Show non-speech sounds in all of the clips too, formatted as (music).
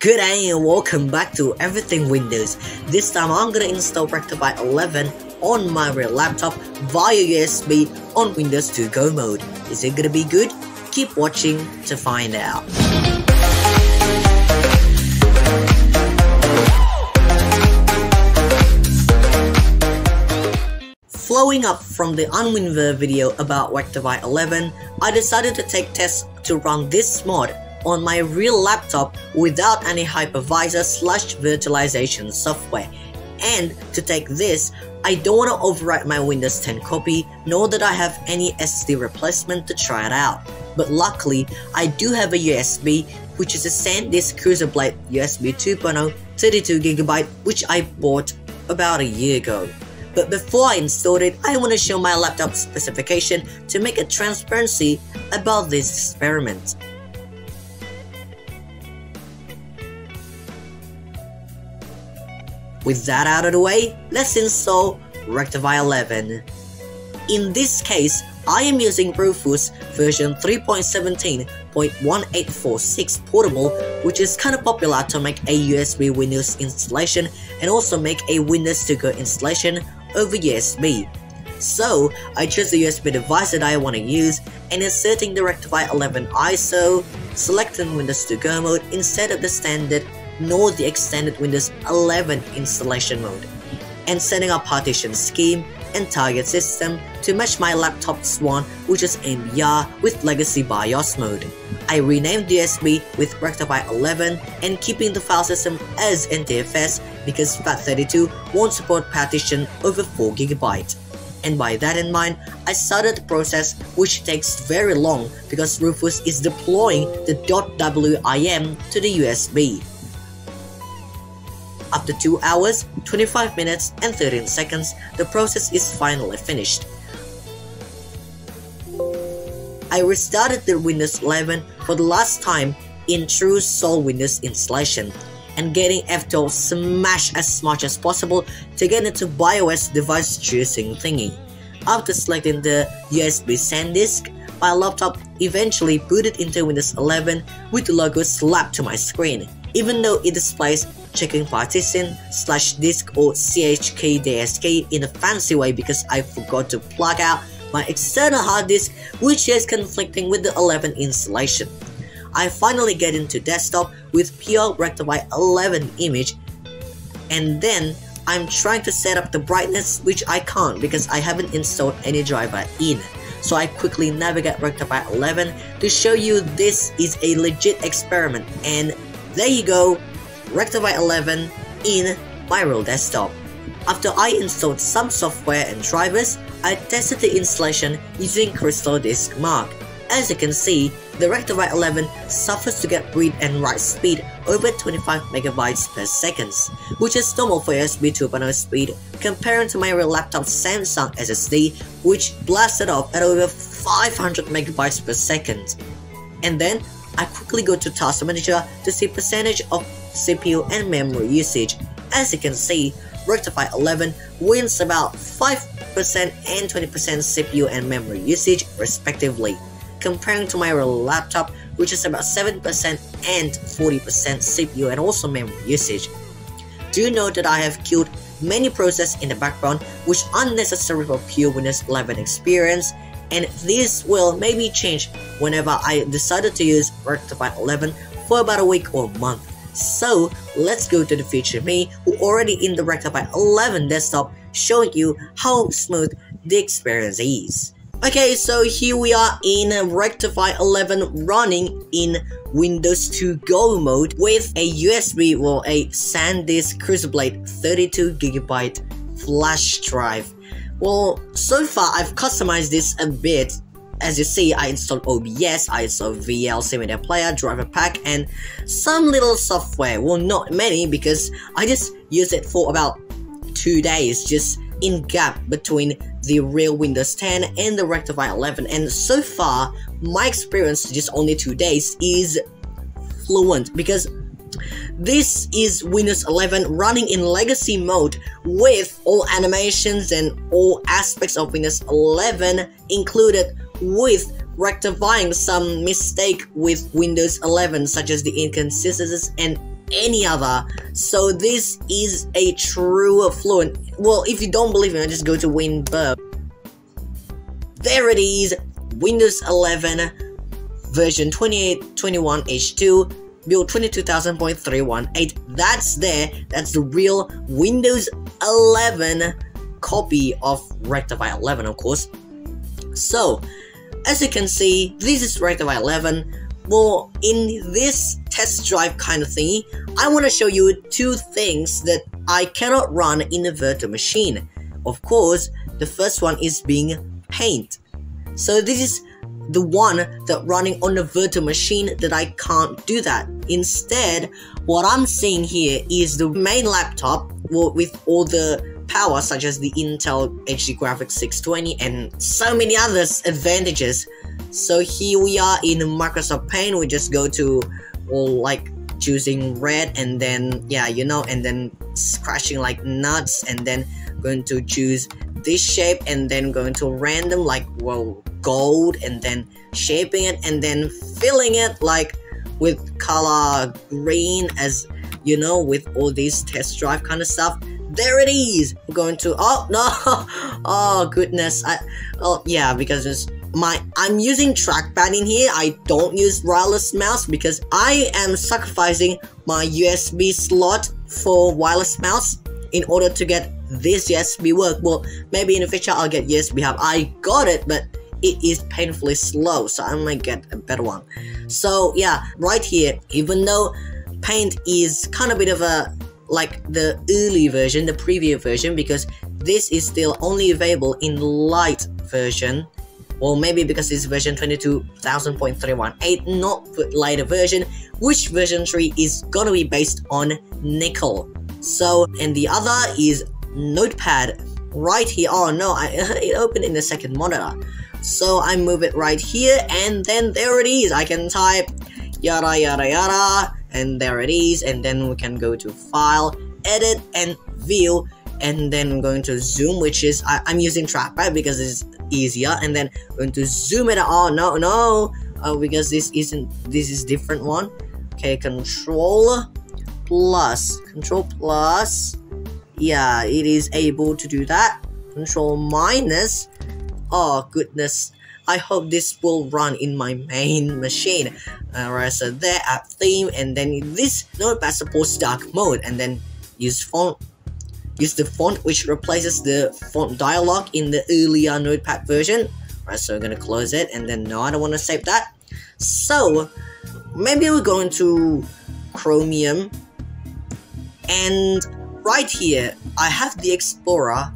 Good day and welcome back to Everything Windows. This time I'm gonna install Rectify 11 on my real laptop via USB on Windows to Go oh mode. Is it gonna be good? Keep watching to find out. Flowing up from the Unwinver video about Rectify 11, I decided to take tests to run this mod on my real laptop without any hypervisor slash virtualization software. And to take this, I don't want to overwrite my Windows 10 copy, nor that I have any SD replacement to try it out. But luckily, I do have a USB, which is a SanDisk Cruzer Blade USB 2.0 32GB, which I bought about a year ago. But before I installed it, I want to show my laptop specification to make a transparency about this experiment. With that out of the way, let's install Rectify 11. In this case, I am using Rufus version 3.17.1846 portable, which is kind of popular to make a USB Windows installation and also make a Windows to Go installation over USB. So, I chose the USB device that I want to use and inserting the Rectify 11 ISO, selecting Windows to Go mode instead of the standard nor the extended Windows 11 installation mode, and setting up partition scheme and target system to match my laptop's one which is MBR with legacy BIOS mode. I renamed the USB with Rectify 11 and keeping the file system as NTFS because FAT32 won't support partition over 4GB. And by that in mind, I started the process which takes very long because Rufus is deploying the .wim to the USB. After 2 hours, 25 minutes and 13 seconds, the process is finally finished. I restarted the Windows 11 for the last time in true Soul Windows installation and getting F12 smashed as much as possible to get into BIOS device choosing thingy. After selecting the USB SanDisk, my laptop eventually booted into Windows 11 with the logo slapped to my screen, even though it displays checking partition slash disk or chkdsk in a fancy way because I forgot to plug out my external hard disk which is conflicting with the 11 installation. I finally get into desktop with pure rectify 11 image and then I'm trying to set up the brightness which I can't because I haven't installed any driver in. So I quickly navigate Rectify 11 to show you this is a legit experiment and there you go, Rectify 11 in my real desktop. After I installed some software and drivers, I tested the installation using Crystal Disk Mark. As you can see, the Rectify 11 suffers to get read and write speed over 25 megabytes per second, which is normal for USB 2.0 speed comparing to my real laptop Samsung SSD, which blasted off at over 500 megabytes per second. And then I quickly go to Task Manager to see percentage of CPU and memory usage. As you can see, Rectify 11 wins about 5% and 20% CPU and memory usage respectively, comparing to my laptop which is about 7% and 40% CPU and also memory usage. Do note that I have killed many processes in the background which unnecessary for pure Windows 11 experience and this will maybe change whenever I decided to use Rectify 11 for about a week or month. So let's go to the future me who already in the Rectify 11 desktop showing you how smooth the experience is. Okay, so here we are in Rectify 11 running in Windows to Go mode with a USB or a SanDisk Cruzer Blade 32GB flash drive. Well, so far I've customized this a bit as you see, I installed OBS, I installed VLC Media Player, Driver Pack, and some little software. Well, not many because I just used it for about two days, just in gap between the real Windows 10 and the Rectify 11. And so far, my experience just only two days is fluent because this is Windows 11 running in legacy mode with all animations and all aspects of Windows 11 included with rectifying some mistake with Windows 11 such as the inconsistencies and any other. So this is a true fluent. Well, if you don't believe me, I just go to winver. There it is, Windows 11 version 2821H2 build 22000.318 that's there that's the real windows 11 copy of rectify 11 of course so as you can see this is rectify 11 well in this test drive kind of thing, i want to show you two things that i cannot run in a virtual machine. Of course the first one is being paint. So this is the one that running on a virtual machine that I can't do that. Instead, what I'm seeing here is the main laptop with all the power such as the Intel HD Graphics 620 and so many others advantages. So here we are in Microsoft Paint, we just go to all like choosing red and then yeah you know and then scratching like nuts and then going to choose this shape and then going to random like well gold and then shaping it and then filling it like with color green as you know with all these test drive kind of stuff there it is. I'm going to oh no. (laughs) Oh goodness. I oh yeah because it's my I'm using trackpad in here. I don't use wireless mouse because I am sacrificing my USB slot for wireless mouse in order to get this USB work. Well maybe in the future I'll get USB hub. I got it but it is painfully slow so I might get a better one. So yeah right here even though paint is kind of bit of a like the early version the preview version because this is still only available in light version. Or maybe because it's version 22,000.318 not lighter version. Which version 3 is gonna be based on nickel? So and the other is notepad. Right here oh no I, (laughs) it opened in the second monitor. So I move it right here and then there it is. I can type yada yada yada and there it is and then we can go to file, edit and view and then I'm going to zoom which is I, am using trackpad because it's easier and then I'm going to zoom it oh no no uh, because this isn't this is different one. Okay control plus control plus. Yeah it is able to do that. Control minus. Oh goodness. I hope this will run in my main machine. Uh, Alright, so there app theme and then this notepad supports dark mode and then use font use the font which replaces the font dialog in the earlier notepad version. Alright, so we're gonna close it and then no I don't wanna save that. So maybe we're going to Chromium and right here I have the Explorer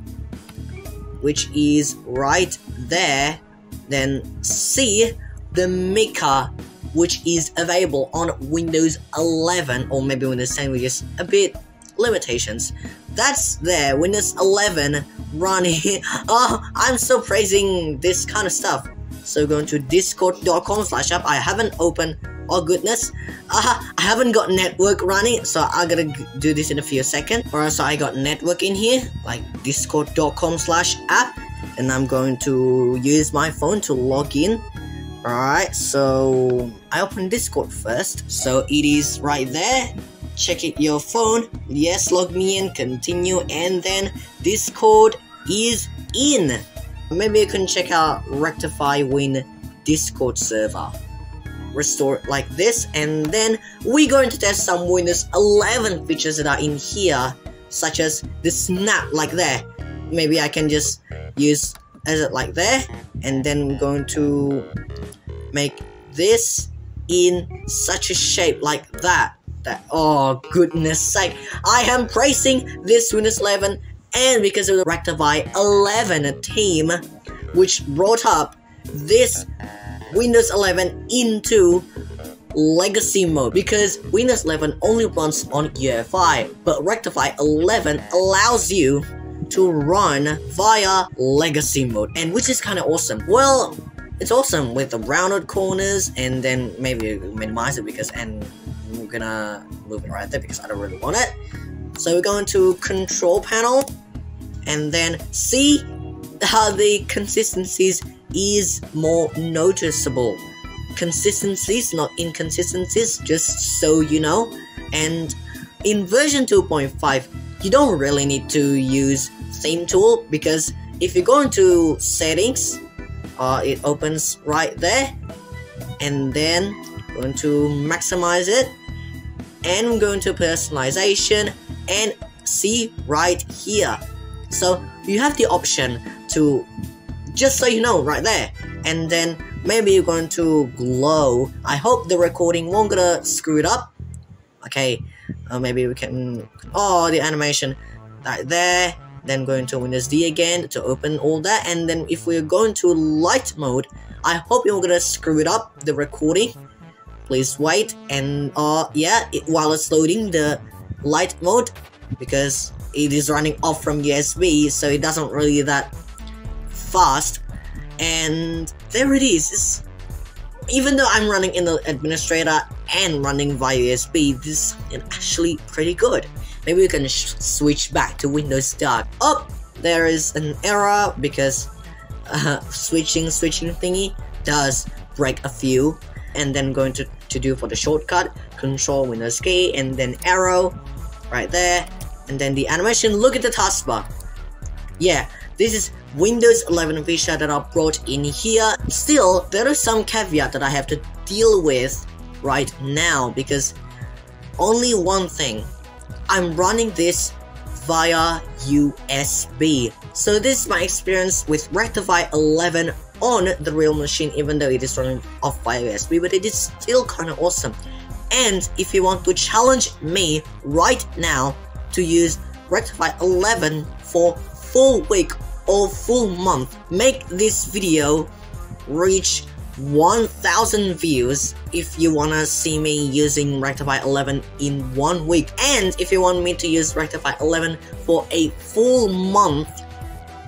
which is right there, then see the Maker, which is available on Windows 11 or maybe Windows 10 with just a bit limitations. That's there, Windows 11 running. (laughs) oh, I'm still praising this kind of stuff. So going to discord.com slash app. I haven't opened Oh goodness, uh, I haven't got network running, so I gotta do this in a few seconds. Alright, so I got network in here, like discord.com slash app, and I'm going to use my phone to log in. Alright, so I open Discord first, so it is right there. Check it your phone, yes, log me in, continue, and then Discord is in. Maybe you can check out Rectify Win Discord server restore like this and then we're going to test some Windows 11 features that are in here such as the snap like that maybe I can just use as it like there and then we're going to make this in such a shape like that that oh goodness sake. I am praising this Windows 11 and because of the Rectify 11 team which brought up this Windows 11 into legacy mode because Windows 11 only runs on UEFI, but Rectify 11 allows you to run via legacy mode, and which is kind of awesome. Well, it's awesome with the rounded corners, and then maybe minimize it because, and we're gonna move it right there because I don't really want it. So we're going to control panel, and then see how the consistencies is more noticeable. Consistencies, not inconsistencies, just so you know. And in version 2.5, you don't really need to use theme tool because if you go into settings, uh, it opens right there and then going to maximize it and I'm going to personalization and see right here. So you have the option to just so you know right there. And then maybe you're going to glow. I hope the recording won't gonna screw it up. Okay uh, maybe we can oh the animation right there then going to Windows D again to open all that. And then if we're going to light mode I hope you're gonna screw it up the recording. Please wait and uh yeah it, while it's loading the light mode because it is running off from USB so it doesn't really that fast. And there it is. It's, even though I'm running in the administrator and running via USB this is actually pretty good. Maybe we can switch back to Windows Start. Oh there is an error because uh, switching switching thingy does break a few and then going to, to do for the shortcut control windows key and then arrow right there and then the animation. Look at the taskbar. Yeah this is windows 11 feature that i brought in here still there is some caveat that i have to deal with right now because only one thing i'm running this via USB. So this is my experience with Rectify 11 on the real machine even though it is running off via USB but it is still kinda awesome. And if you want to challenge me right now to use Rectify 11 for full week or full month, make this video reach 1000 views if you wanna see me using Rectify 11 in one week. And if you want me to use Rectify 11 for a full month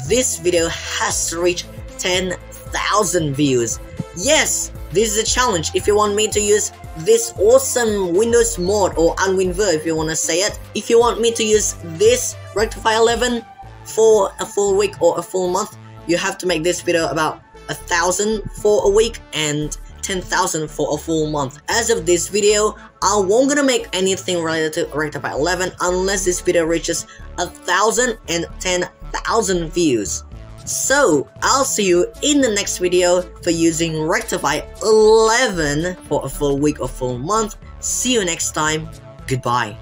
this video has to reach 10,000 views. Yes this is a challenge. If you want me to use this awesome Windows mod or Unwinver if you want to say it. If you want me to use this Rectify 11 for a full week or a full month you have to make this video about a thousand for a week and 10,000 for a full month. As of this video, I won't gonna make anything related to Rectify 11 unless this video reaches a thousand and 10,000 views. So, I'll see you in the next video for using Rectify 11 for a full week or full month. See you next time. Goodbye.